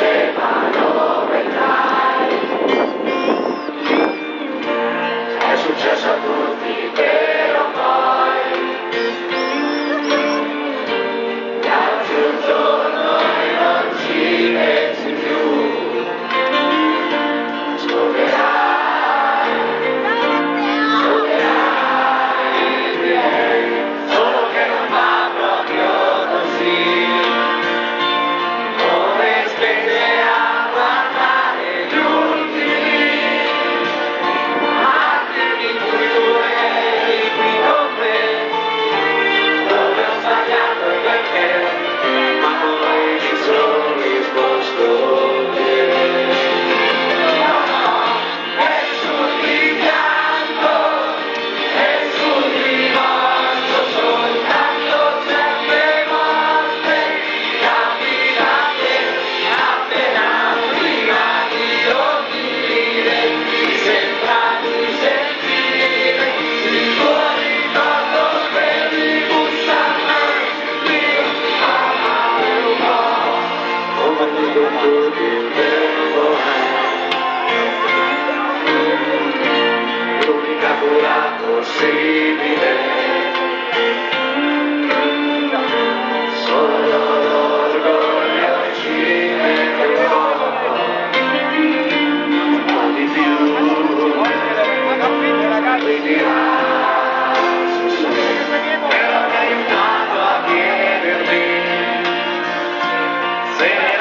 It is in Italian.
Stefano Petrai. È successo a tutti. paura possibile. Solo l'orgoglio ci metterò, ma di più mi dirà. Però mi ha aiutato a chiedermi se